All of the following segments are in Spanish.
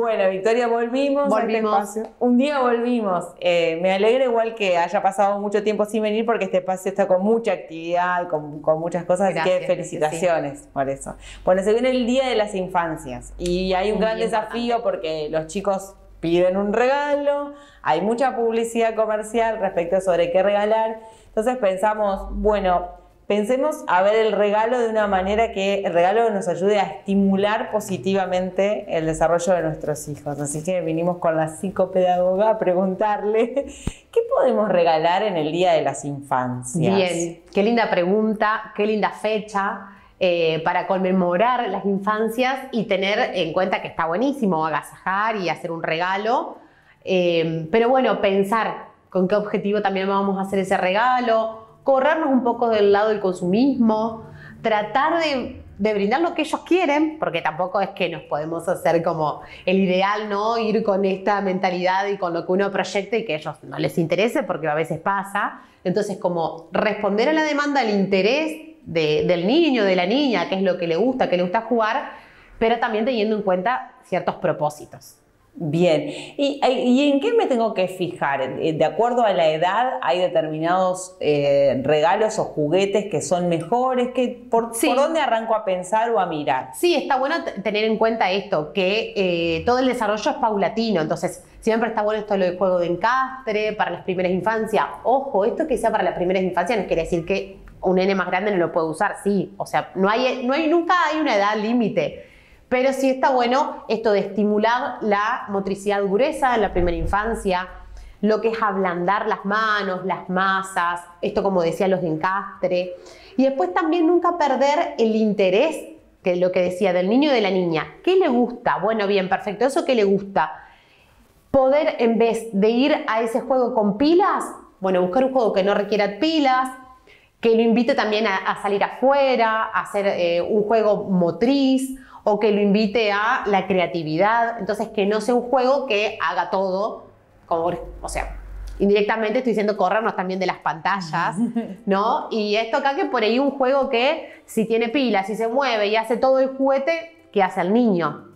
Bueno, Victoria, volvimos. Volvimos. Un día volvimos. Eh, me alegra igual que haya pasado mucho tiempo sin venir porque este espacio está con mucha actividad, con, con muchas cosas, así que felicitaciones por eso. Bueno, se viene el Día de las Infancias y hay un, gran desafío porque los chicos piden un regalo, hay mucha publicidad comercial respecto sobre qué regalar. Entonces pensamos, bueno, pensemos a ver el regalo de una manera que el regalo nos ayude a estimular positivamente el desarrollo de nuestros hijos. Así que vinimos con la psicopedagoga a preguntarle qué podemos regalar en el Día de las Infancias. Bien, qué linda pregunta, qué linda fecha. Eh, para conmemorar las infancias y tener en cuenta que está buenísimo agasajar y hacer un regalo, eh, pero bueno, pensar con qué objetivo también vamos a hacer ese regalo, corrernos un poco del lado del consumismo, tratar de, brindar lo que ellos quieren, porque tampoco es que nos podemos hacer como el ideal, ¿no? Ir con esta mentalidad y con lo que uno proyecta y que a ellos no les interese, porque a veces pasa. Entonces, como responder a la demanda, al interés del niño, de la niña, qué es lo que le gusta, qué le gusta jugar, pero también teniendo en cuenta ciertos propósitos. Bien, ¿Y, en qué me tengo que fijar? De acuerdo a la edad, ¿hay determinados eh, regalos o juguetes que son mejores? Que, por, dónde arranco a pensar o a mirar? Sí, está bueno tener en cuenta esto, que eh, todo el desarrollo es paulatino, entonces siempre está bueno esto lo de juego de encastre, para las primeras infancias. Ojo, esto que sea para las primeras infancias no quiere decir que un nene más grande no lo puede usar, sí, o sea, no hay, no hay, nunca hay una edad límite. Pero sí está bueno esto de estimular la motricidad gruesa en la primera infancia, lo que es ablandar las manos, las masas, esto como decía los de encastre. Y después también nunca perder el interés, que lo que decía del niño y de la niña. ¿Qué le gusta? Bueno, bien, perfecto. ¿Eso qué le gusta? Poder, en vez de ir a ese juego con pilas, bueno, buscar un juego que no requiera pilas, que lo invite también a, salir afuera, a hacer eh, un juego motriz o que lo invite a la creatividad. Entonces, que no sea un juego que haga todo, como, o sea, indirectamente estoy diciendo corrernos también de las pantallas, ¿no? Y esto acá que por ahí un juego que si tiene pilas, si se mueve y hace todo el juguete, ¿qué hace el niño?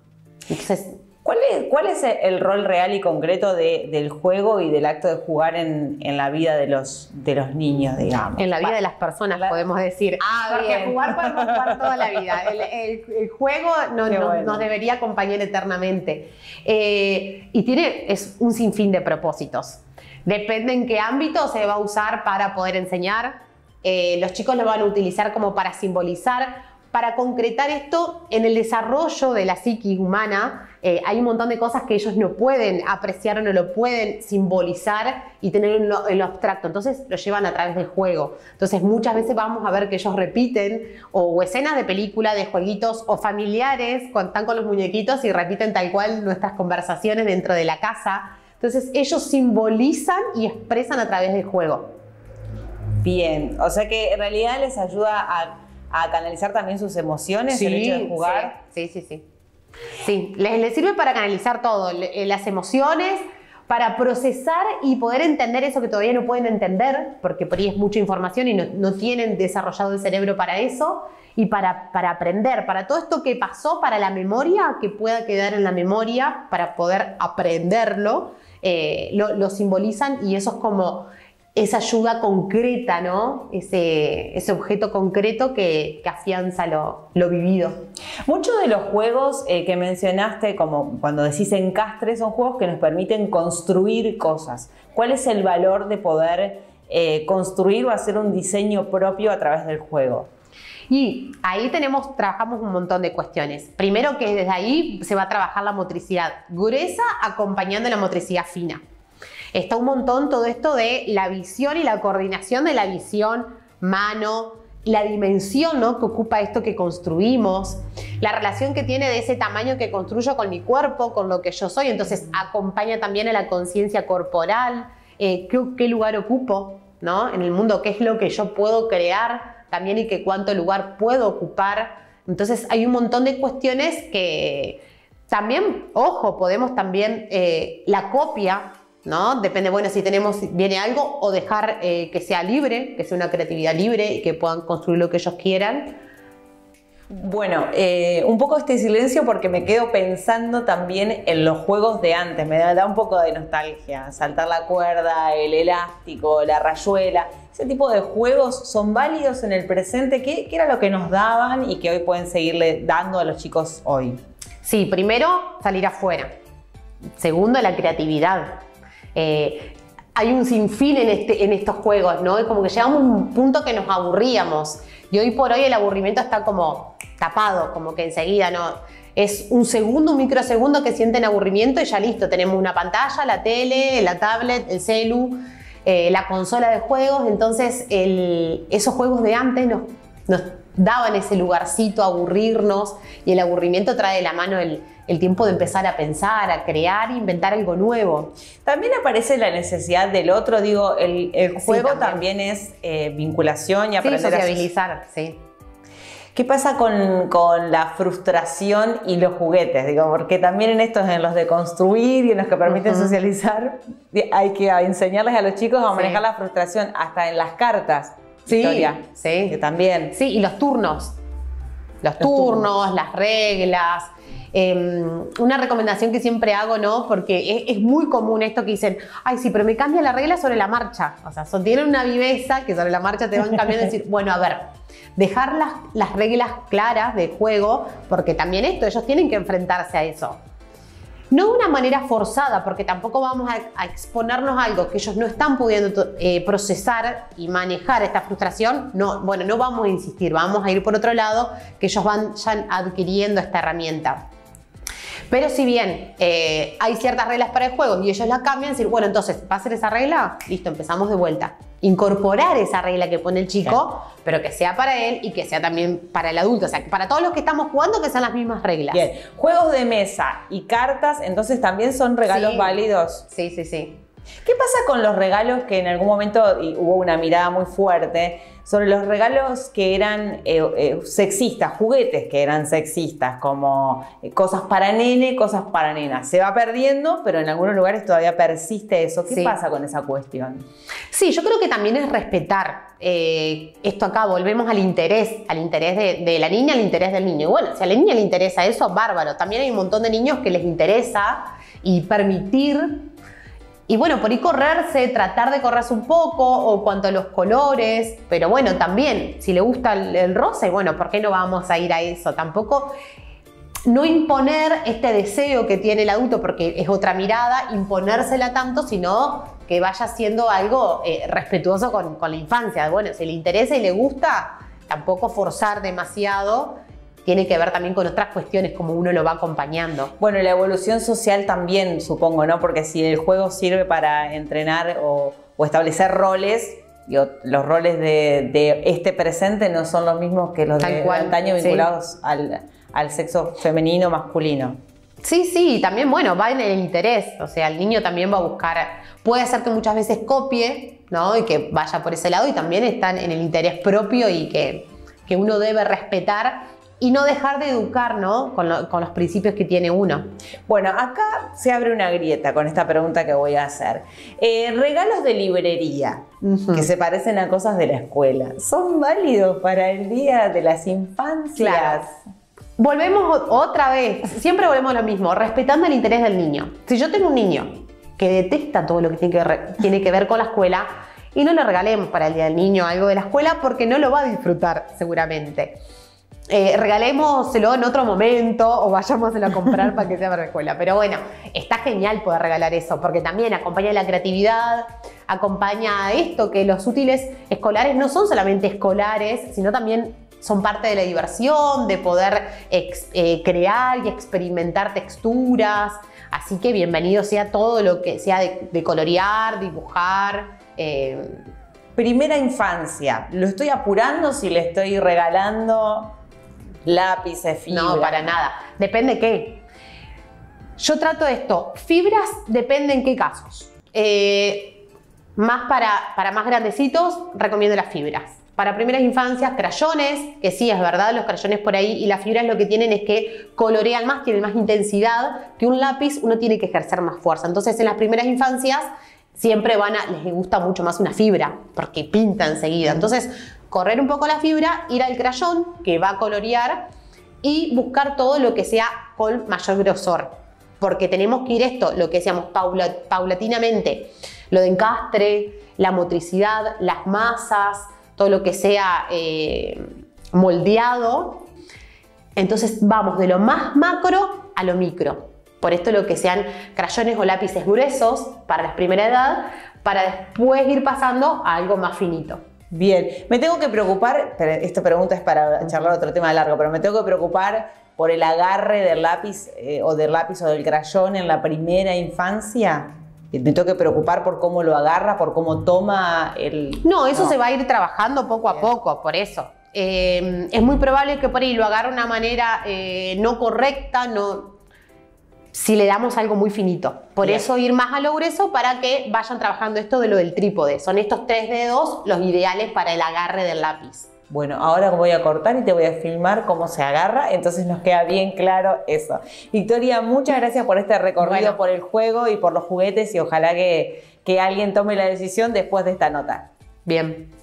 Entonces, ¿Cuál es, el rol real y concreto del juego y del acto de jugar en, la vida de los, de los niños, digamos? En la vida de las personas, podemos decir. Ah, Porque jugar podemos jugar toda la vida. El, juego no, nos debería acompañar eternamente. Eh, y tiene es un sinfín de propósitos. Depende en qué ámbito se va a usar para poder enseñar. Eh, los chicos lo van a utilizar como para simbolizar para concretar esto, en el desarrollo de la psiquis humana eh, hay un montón de cosas que ellos no pueden apreciar o no lo pueden simbolizar y tener en lo, abstracto. Entonces lo llevan a través del juego. Entonces muchas veces vamos a ver que ellos repiten o, escenas de película, de jueguitos o familiares cuando están con los muñequitos y repiten tal cual nuestras conversaciones dentro de la casa. Entonces ellos simbolizan y expresan a través del juego. Bien, o sea que en realidad les ayuda a a canalizar también sus emociones, el hecho de jugar. Sí, sí, sí. Sí, les, sirve para canalizar todo, eh, las emociones, para procesar y poder entender eso que todavía no pueden entender, porque por ahí es mucha información y no, tienen desarrollado el cerebro para eso, y para, para, aprender, para todo esto que pasó, para la memoria, que pueda quedar en la memoria, para poder aprenderlo, eh, lo simbolizan y eso es como esa ayuda concreta, ¿no? Ese, ese objeto concreto que, afianza lo, vivido. Muchos de los juegos eh, que mencionaste, como cuando decís encastre, son juegos que nos permiten construir cosas. ¿Cuál es el valor de poder eh, construir o hacer un diseño propio a través del juego? Y ahí tenemos, trabajamos un montón de cuestiones. Primero que desde ahí se va a trabajar la motricidad gruesa acompañando la motricidad fina. Está un montón todo esto de la visión y la coordinación de la visión, mano, la dimensión ¿no? que ocupa esto que construimos, la relación que tiene de ese tamaño que construyo con mi cuerpo, con lo que yo soy, entonces acompaña también a la conciencia corporal, eh, ¿qué, lugar ocupo ¿no? en el mundo, qué es lo que yo puedo crear también y qué cuánto lugar puedo ocupar. Entonces hay un montón de cuestiones que también, ojo, podemos también, eh, la copia ¿no? Depende, bueno, si tenemos, viene algo o dejar eh, que sea libre, que sea una creatividad libre y que puedan construir lo que ellos quieran. Bueno, eh, un poco este silencio porque me quedo pensando también en los juegos de antes, me da, un poco de nostalgia, saltar la cuerda, el elástico, la rayuela, ese tipo de juegos son válidos en el presente, ¿qué, era lo que nos daban y que hoy pueden seguirle dando a los chicos hoy? Sí, primero salir afuera, segundo la creatividad. Eh, hay un sinfín en, este, en estos juegos, ¿no? Es como que llegamos a un punto que nos aburríamos. Y hoy por hoy el aburrimiento está como tapado, como que enseguida no. Es un segundo, un microsegundo que sienten aburrimiento y ya listo. Tenemos una pantalla, la tele, la tablet, el celu, eh, la consola de juegos. Entonces, esos juegos de antes nos, nos daban ese lugarcito a aburrirnos y el aburrimiento trae de la mano el el tiempo de empezar a pensar, a crear, inventar algo nuevo. También aparece la necesidad del otro, digo, el, juego también. es eh, vinculación y aprender sí, sociabilizar, sí. ¿Qué pasa con, la frustración y los juguetes? Digo, porque también en estos, en los de construir y en los que permiten socializar, hay que enseñarles a los chicos a manejar la frustración, hasta en las cartas. Sí, sí. Que también. Sí, y los turnos. Los, turnos, las reglas. Em, una recomendación que siempre hago, ¿no? Porque es, muy común esto que dicen, ay, sí, pero me cambia la regla sobre la marcha. O sea, tienen una viveza que sobre la marcha te van cambiando y decir, bueno, a ver, dejar las, las reglas claras de juego, porque también esto, ellos tienen que enfrentarse a eso. No de una manera forzada, porque tampoco vamos a, exponernos algo que ellos no están pudiendo eh, procesar y manejar esta frustración. No, bueno, no vamos a insistir, vamos a ir por otro lado, que ellos van adquiriendo esta herramienta. Pero si bien eh, hay ciertas reglas para el juego y ellos la cambian, decir, bueno, entonces, ¿va a ser esa regla? Listo, empezamos de vuelta. Incorporar esa regla que pone el chico, pero que sea para él y que sea también para el adulto. O sea, para todos los que estamos jugando, que sean las mismas reglas. Bien, juegos de mesa y cartas, entonces también son regalos válidos. Sí, sí, sí. ¿Qué pasa con los regalos que en algún momento hubo una mirada muy fuerte sobre los regalos que eran eh, eh, sexistas, juguetes que eran sexistas, como eh, cosas para nene, cosas para nena? Se va perdiendo, pero en algunos lugares todavía persiste eso. ¿Qué pasa con esa cuestión? Sí, yo creo que también es respetar esto acá. Volvemos al interés, al interés de, de la niña, al interés del niño. Bueno, si a la niña le interesa eso, bárbaro. También hay un montón de niños que les interesa y permitir y bueno, por ahí correrse, tratar de correrse un poco, o cuanto a los colores, pero bueno, también, si le gusta el, rosa, y bueno, ¿por qué no vamos a ir a eso? Tampoco no imponer este deseo que tiene el adulto, porque es otra mirada, imponérsela tanto, sino que vaya siendo algo eh, respetuoso con, con la infancia. Bueno, si le interesa y le gusta, tampoco forzar demasiado tiene que ver también con otras cuestiones, como uno lo va acompañando. Bueno, la evolución social también, supongo, ¿no? Porque si el juego sirve para entrenar o, establecer roles, los roles de, este presente no son los mismos que los de antaño vinculados al, al sexo femenino masculino. Sí, sí, también, bueno, va en el interés, o sea, el niño también va a buscar, puede ser que muchas veces copie, ¿no? Y que vaya por ese lado y también están en el interés propio y que, que uno debe respetar y no dejar de educar ¿no? Con, los principios que tiene uno. Bueno, acá se abre una grieta con esta pregunta que voy a hacer. Eh, regalos de librería que se parecen a cosas de la escuela, ¿son válidos para el Día de las Infancias? Volvemos otra vez, siempre volvemos a lo mismo, respetando el interés del niño. Si yo tengo un niño que detesta todo lo que tiene que, tiene que ver con la escuela, y no le regalemos para el Día del Niño algo de la escuela porque no lo va a disfrutar seguramente eh, regalémoselo en otro momento o vayámoselo a comprar para que sea para la escuela. Pero bueno, está genial poder regalar eso, porque también acompaña la creatividad, acompaña esto, que los útiles escolares no son solamente escolares, sino también son parte de la diversión, de poder eh, crear y experimentar texturas. Así que bienvenido sea todo lo que sea de, colorear, dibujar. Eh. Primera infancia, ¿lo estoy apurando si le estoy regalando lápices, fibras. No, para nada. Depende qué. Yo trato esto. Fibras depende en qué casos. Eh, más para, para más grandecitos, recomiendo las fibras. Para primeras infancias, crayones, que sí, es verdad, los crayones por ahí y las fibras lo que tienen es que colorean más, tienen más intensidad que un lápiz, uno tiene que ejercer más fuerza. Entonces, en las primeras infancias, siempre van a, les gusta mucho más una fibra, porque pinta enseguida. Entonces, correr un poco la fibra, ir al crayón, que va a colorear, y buscar todo lo que sea con mayor grosor. Porque tenemos que ir esto, lo que decíamos paulatinamente, lo de encastre, la motricidad, las masas, todo lo que sea eh, moldeado. Entonces vamos de lo más macro a lo micro. Por esto lo que sean crayones o lápices gruesos para la primera edad, para después ir pasando a algo más finito. Bien, me tengo que preocupar, esta pregunta es para charlar otro tema largo, pero me tengo que preocupar por el agarre del lápiz eh, o del lápiz o del crayón en la primera infancia. Me tengo que preocupar por cómo lo agarra, por cómo toma el... No, eso se va a ir trabajando poco a poco, por eso. Eh, es muy probable que por ahí lo agarre de una manera eh, no correcta, no, si le damos algo muy finito. Por eso ir más a lo grueso para que vayan trabajando esto de lo del trípode. Son estos tres dedos los ideales para el agarre del lápiz. Bueno, ahora voy a cortar y te voy a filmar cómo se agarra, entonces nos queda bien claro eso. Victoria, muchas gracias por este recorrido por el juego y por los juguetes y ojalá que, que alguien tome la decisión después de esta nota. Bien.